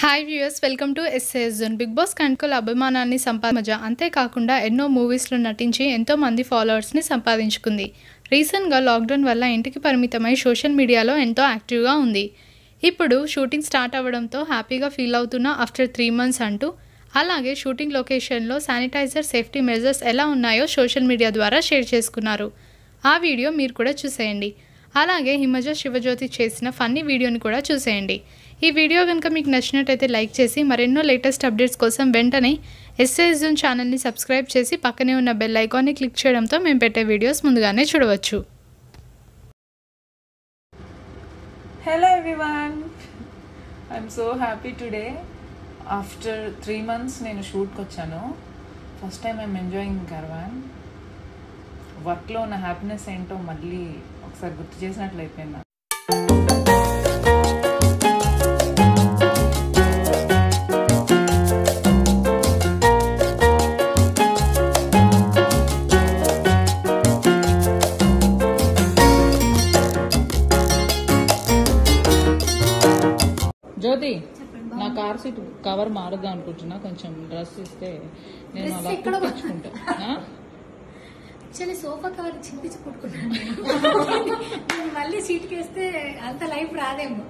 Hi viewers welcome to SAS zone Bigg Boss కంట్కోల అభిమానాన్ని సంపాదమజ అంతేకాకుండా ఎన్నో మూవీస్లో నటించి ఎంతో మంది ఫాలోవర్స్ని సంపాదించుకుంది. రీసెంట్గా లాక్డౌన్ వల్ల ఇంటికి పరిమితమై సోషల్ మీడియాలో ఎంతో యాక్టివ్గా ఉంది. ఇప్పుడు షూటింగ్ స్టార్ట్ అవ్వడంతో హ్యాపీగా ఫీల్ అవుతున్న ఆఫ్టర్ త్రీ మంత్స్ అంటూ అలాగే షూటింగ్ లొకేషన్లో శానిటైజర్ సేఫ్టీ మెజర్స్ ఎలా ఉన్నాయో సోషల్ మీడియా ద్వారా షేర్ చేసుకున్నారు. ఆ వీడియో మీరు కూడా చూసేయండి. అలాగే హిమజ శివజ్యోతి చేసిన ఫన్నీ వీడియోని కూడా చూసేయండి. ఈ వీడియో కనుక మీకు నచ్చినట్టయితే లైక్ చేసి మరెన్నో లేటెస్ట్ అప్డేట్స్ కోసం వెంటనే ఎస్ఏఎస్ జోన్ ఛానల్ని సబ్స్క్రైబ్ చేసి పక్కనే ఉన్న బెల్ ఐకాన్ని క్లిక్ చేయడంతో మేము పెట్టే వీడియోస్ ముందుగానే చూడవచ్చు. Hello everyone I'm so happy today after three months నేను షూట్కి వచ్చాను. ఫస్ట్ టైం ఐమ్ ఎంజాయింగ్ కర్వాన్ వర్క్లో ఉన్న హ్యాపీనెస్ ఏంటో మళ్ళీ ఒకసారి గుర్తు చేసినట్లు అయిపోయింది. జ్యోతి నా కార్ సీట్ కవర్ మారుద్దాం అనుకుంటున్నా కొంచెం డ్రెస్ ఇస్తే నేను అలా కుట్టించుకుంటా ఆ? యాక్చువల్లీ సోఫా కవర్ చింపించి కొట్టుకున్నాను నేను. మళ్ళీ సీట్కి వేస్తే అంత లైఫ్ రాదేమో.